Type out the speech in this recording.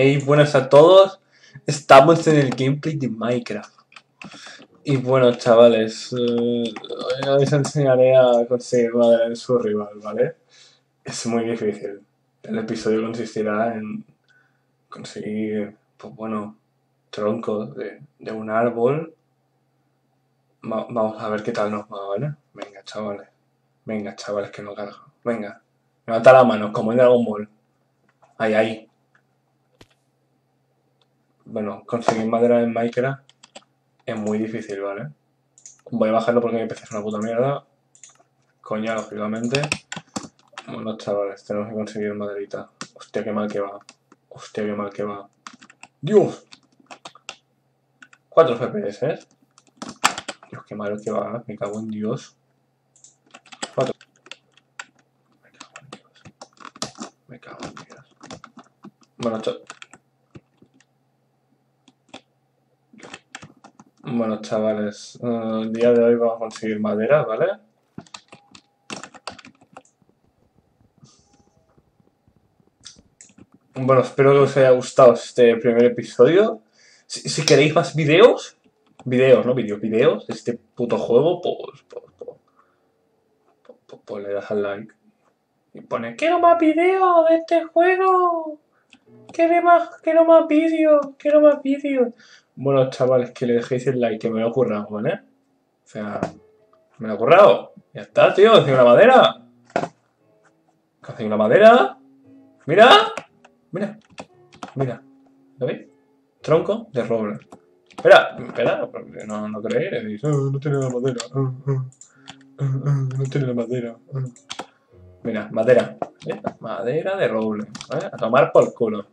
Hey, buenas a todos. Estamos en el gameplay de Minecraft. Y bueno, chavales, eh, hoy os enseñaré a conseguir su rival, ¿vale? Es muy difícil. El episodio consistirá en conseguir, pues bueno, troncos de, un árbol. Va- vamos a ver qué tal nos va, ¿vale? Venga, chavales. Venga, chavales, que no cargo. Venga. Levanta la mano, como en Dragon Ball. Ahí, ahí. Bueno, conseguir madera en Minecraft es muy difícil, ¿vale? Voy a bajarlo porque mi PC es una puta mierda. Coña, lógicamente. Bueno, chavales, tenemos que conseguir maderita. Hostia, qué mal que va. Hostia, qué mal que va. ¡Dios! 4 FPS, ¿eh? Dios, qué malo que va. Me cago en Dios. 4. Me cago en Dios. Me cago en Dios. Bueno, cha- Bueno, chavales, eh, el día de hoy vamos a conseguir madera, ¿vale? Bueno, espero que os haya gustado este primer episodio. Si, queréis más videos, videos, no vídeos, videos de este puto juego, pues, pues, pues, pues, pues, pues le das al like. Y pone, quiero más videos de este juego. Quiero más, quiero más vídeos, quiero más vídeos. Bueno, chavales, que le dejéis el like, que me lo he currado, ¿vale? O sea, me lo he currado. Ya está, tío, consigo la madera. Consigo la madera. Mira, mira, mira. ¿Lo veis? Tronco de roble. Espera, espera, porque no, no creéis. Decís, "Ah, no tiene la madera. ah, ah, no tiene la madera. ah". Mira, madera. ¿eh? Madera de roble. ¿vale? A tomar por culo.